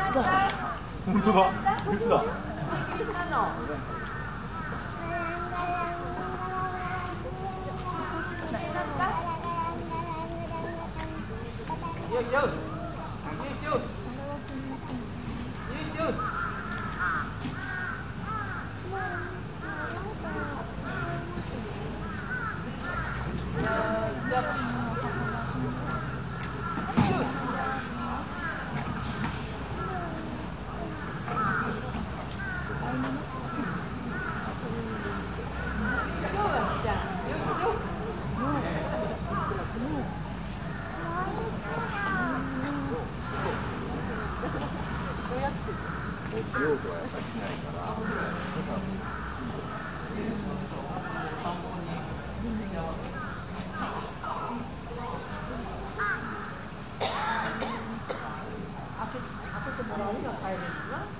本当だ。ブスだ。よいし。ょよいしょよいしょ落ちようとはやっぱりしないから。開けてもらうのが帰るんだな